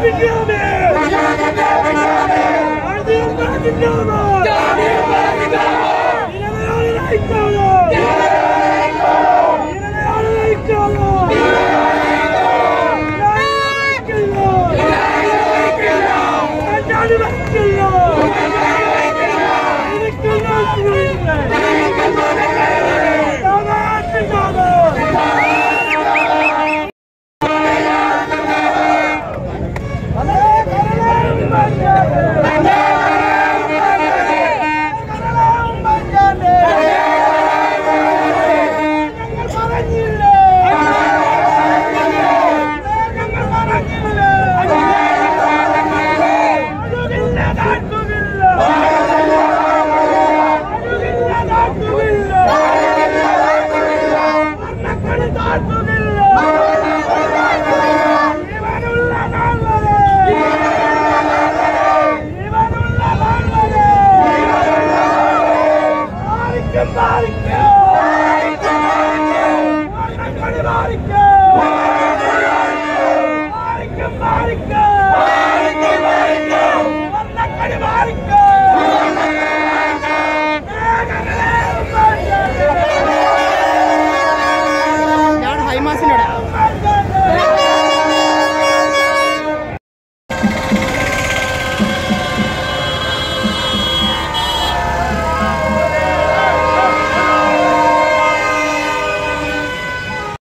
कितना में